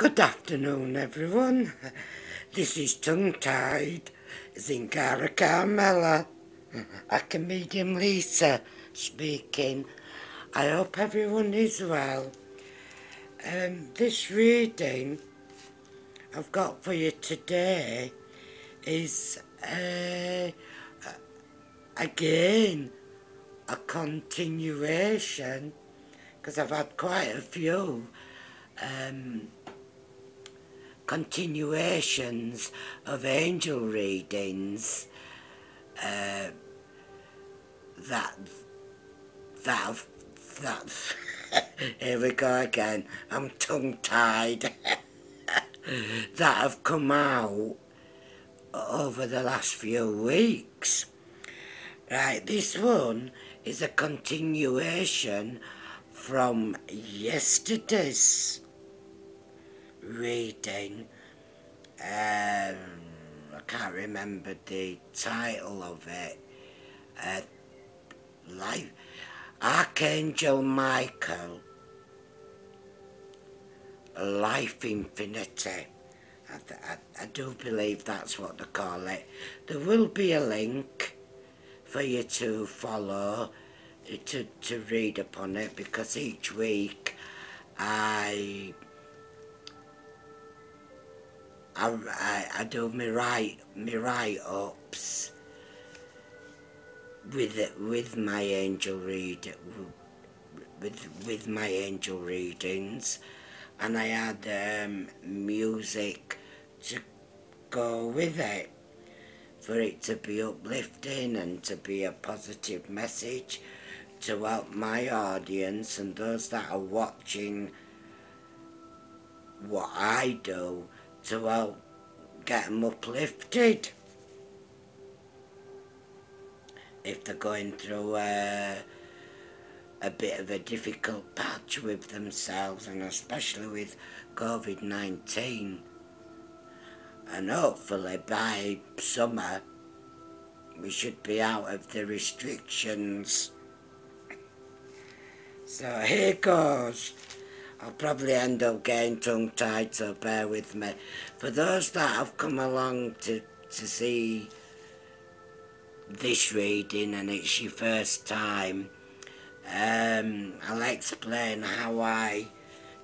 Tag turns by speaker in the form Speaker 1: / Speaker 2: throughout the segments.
Speaker 1: Good afternoon, everyone. This is Tongue Tied Zingara Carmella. Academedium Lisa speaking. I hope everyone is well. Um, this reading I've got for you today is uh, again a continuation because I've had quite a few um, continuations of angel readings uh, that that that here we go again. I'm tongue tied that have come out over the last few weeks. Right this one is a continuation from yesterday's reading. Um, I can't remember the title of it. Uh, Life, Archangel Michael, Life Infinity. I, I, I do believe that's what they call it. There will be a link for you to follow, to, to read upon it, because each week I I, I, I do my write my write ups with with my angel read with with my angel readings. And I had um, music to go with it for it to be uplifting and to be a positive message to help my audience and those that are watching what I do to help get them uplifted. If they're going through a, a bit of a difficult patch with themselves and especially with COVID-19 and hopefully by summer we should be out of the restrictions. So here goes I'll probably end up getting tongue-tied, so bear with me. For those that have come along to, to see this reading and it's your first time, um, I'll explain how I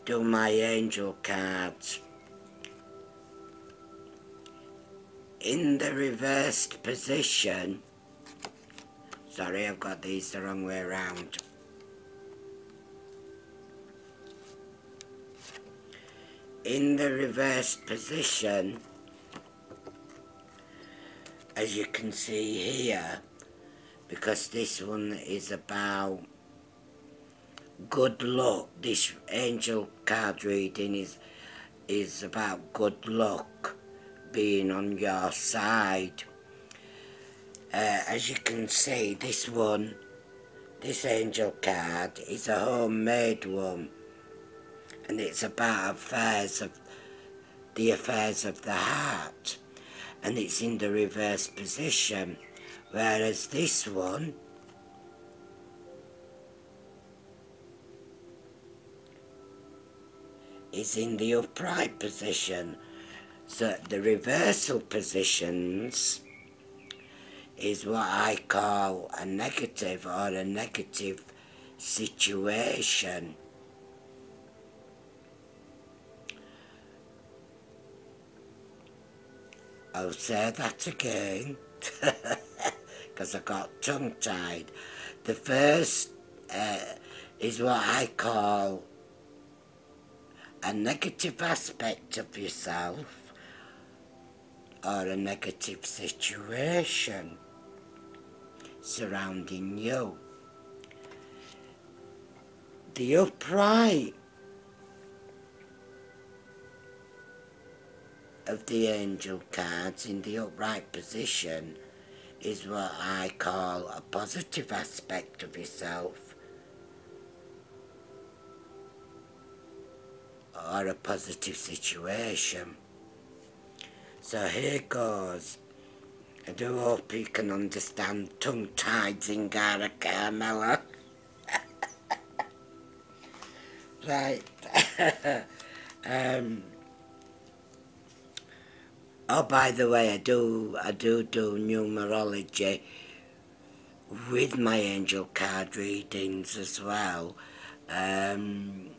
Speaker 1: do my angel cards. In the reversed position, sorry I've got these the wrong way around. In the reverse position. As you can see here because this one is about good luck. This angel card reading is is about good luck being on your side. Uh, as you can see this one this angel card is a homemade one and it's about affairs of the affairs of the heart. And it's in the reverse position whereas this one is in the upright position. So the reversal positions is what I call a negative or a negative situation I'll say that again because I got tongue-tied. The first uh, is what I call a negative aspect of yourself or a negative situation surrounding you. The upright of the angel cards in the upright position is what I call a positive aspect of yourself or a positive situation. So here goes. I do hope you can understand tongue-tied Zingara Carmella. right. um, Oh, by the way, I do, I do do numerology with my angel card readings as well. Um,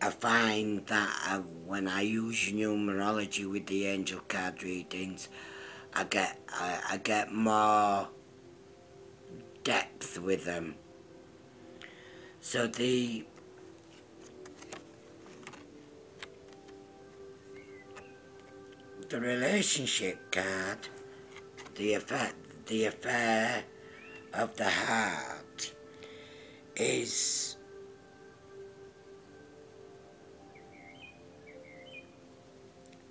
Speaker 1: I find that I, when I use numerology with the angel card readings, I get I, I get more depth with them. So the the relationship card, the affair, the affair of the heart is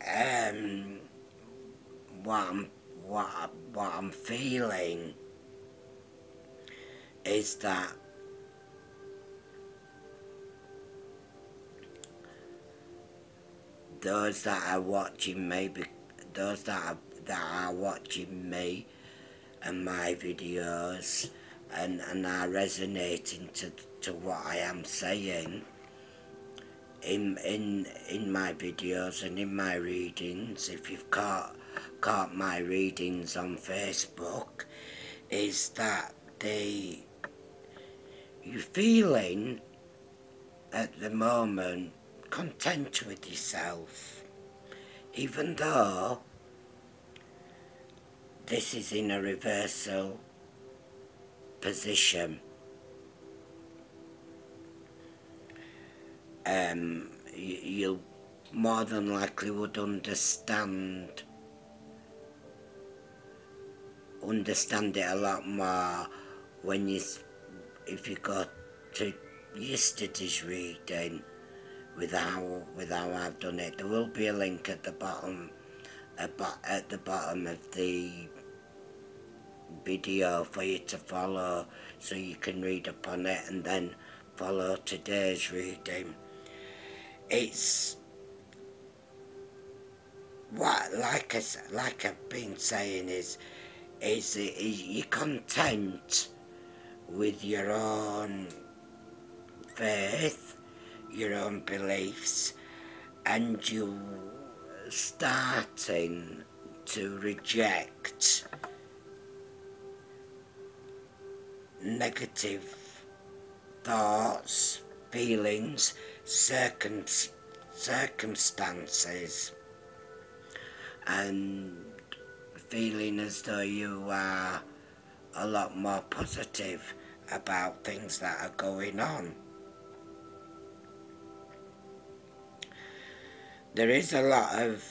Speaker 1: um, what I'm, what, what I'm feeling is that those that are watching me, those that are, that are watching me and my videos and, and are resonating to, to what I am saying in, in, in my videos and in my readings, if you've caught, caught my readings on Facebook, is that they, you're feeling at the moment content with yourself, even though this is in a reversal position. Um, you, you more than likely would understand understand it a lot more when you if you go to yesterday's reading with how with how I've done it. There will be a link at the bottom at the bottom of the video for you to follow so you can read upon it and then follow today's reading. It's what like I like I've been saying is is, is you're content with your own faith your own beliefs and you starting to reject negative thoughts, feelings, circum circumstances and feeling as though you are a lot more positive about things that are going on. There is a lot of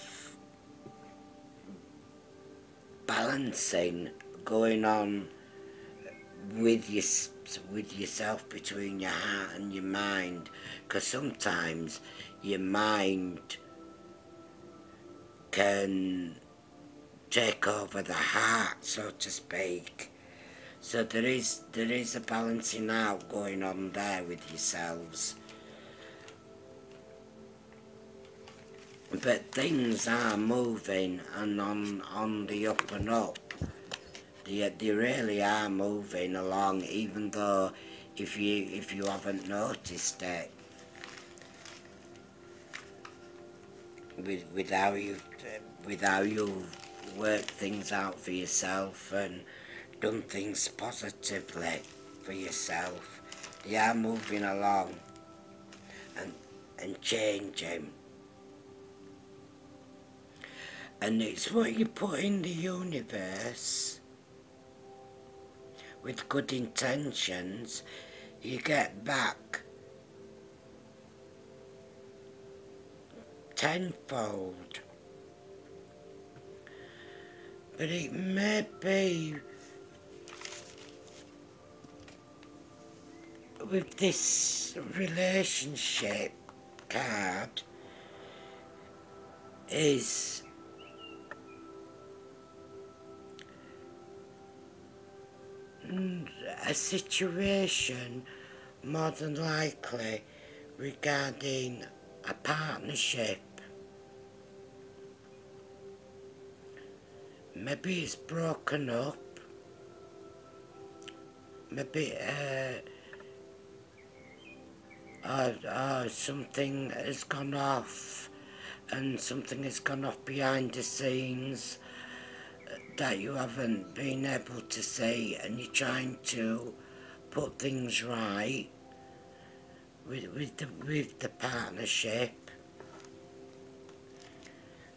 Speaker 1: balancing going on with your, with yourself between your heart and your mind because sometimes your mind can take over the heart so to speak. So there is there is a balancing out going on there with yourselves but things are moving and on on the up and up. They, they really are moving along even though if you if you haven't noticed it with with how you with how you work things out for yourself and done things positively for yourself they are moving along and and changing and it's what you put in the universe. With good intentions you get back tenfold. But it may be with this relationship card is a situation more than likely regarding a partnership. Maybe it's broken up. Maybe uh, or, or something has gone off and something has gone off behind the scenes that you haven't been able to see and you're trying to put things right with, with, the, with the partnership.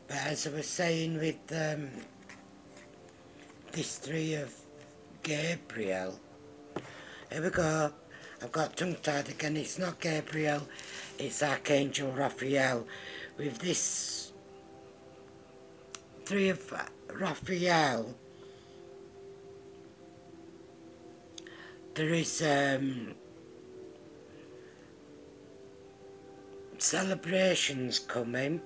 Speaker 1: But as I was saying with um, this three of Gabriel, here we go. I've got tongue tied again. It's not Gabriel, it's Archangel Raphael. With this three of Raphael, there is um, celebrations coming.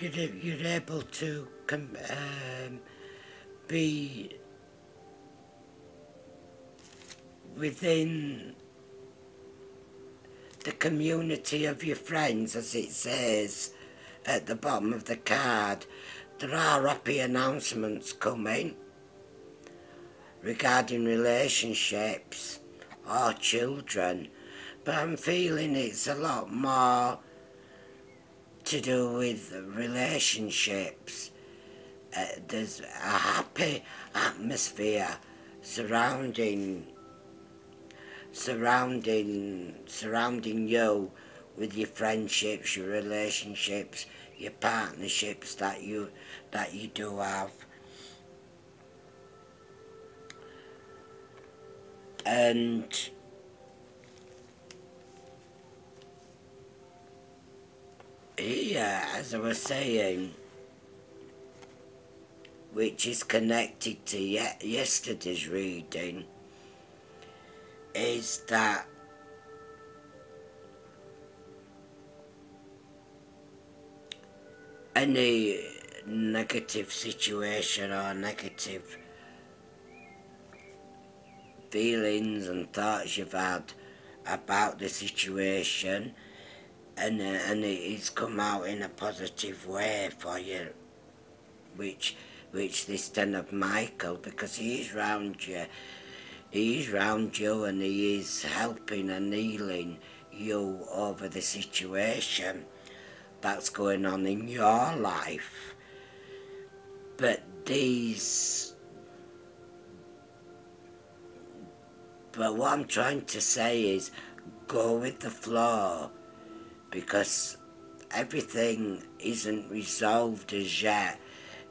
Speaker 1: You're, you're able to um, be within the community of your friends, as it says at the bottom of the card. There are happy announcements coming regarding relationships or children, but I'm feeling it's a lot more to do with relationships. Uh, there's a happy atmosphere surrounding surrounding surrounding you with your friendships, your relationships, your partnerships that you that you do have. And here, as I was saying, which is connected to ye yesterday's reading, is that any negative situation or negative feelings and thoughts you've had about the situation and, uh, and it's come out in a positive way for you which which this ten of Michael because he's round you he is round you and he is helping and healing you over the situation that's going on in your life. But these... But what I'm trying to say is go with the flow because everything isn't resolved as yet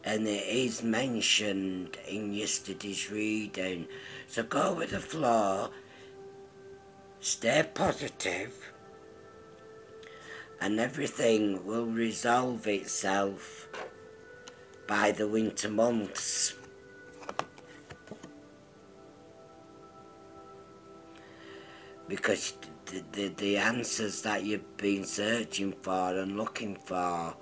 Speaker 1: and it is mentioned in yesterday's reading. So go with the flow, stay positive, and everything will resolve itself by the winter months. Because the, the, the answers that you've been searching for and looking for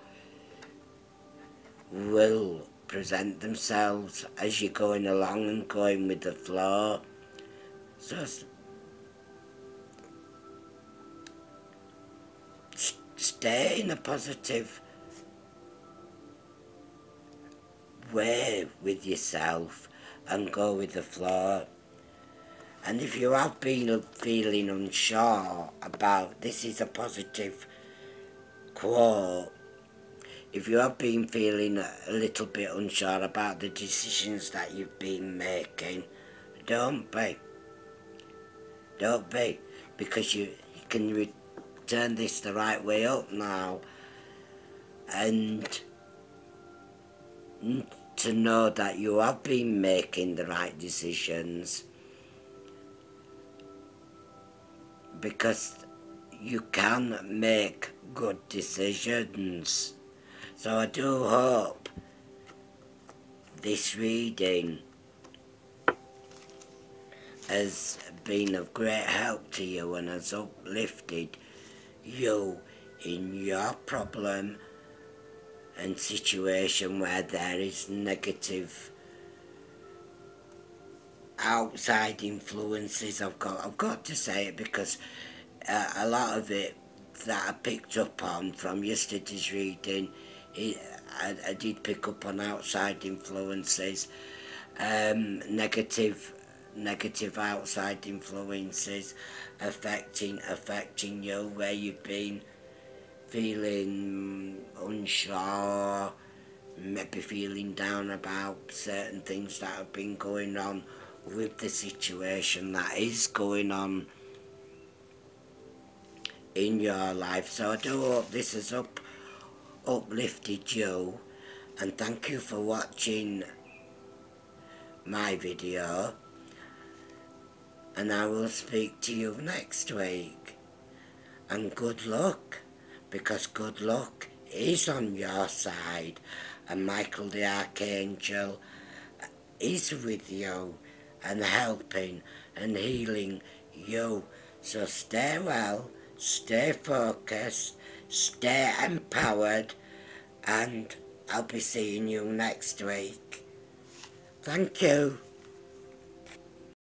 Speaker 1: will present themselves as you're going along and going with the flow. So stay in a positive way with yourself and go with the flow. And if you have been feeling unsure about this is a positive quote if you have been feeling a little bit unsure about the decisions that you've been making, don't be. Don't be, because you, you can turn this the right way up now. And to know that you have been making the right decisions because you can make good decisions. So I do hope this reading has been of great help to you and has uplifted you in your problem and situation where there is negative outside influences. I've got I've got to say it because uh, a lot of it that I picked up on from yesterday's reading I, I did pick up on outside influences, um, negative negative outside influences affecting affecting you where you've been feeling unsure maybe feeling down about certain things that have been going on with the situation that is going on in your life. So I do hope this is up uplifted you and thank you for watching my video. And I will speak to you next week. And good luck because good luck is on your side. And Michael the Archangel is with you and helping and healing you. So stay well stay focused stay empowered and I'll be seeing you next week. Thank you.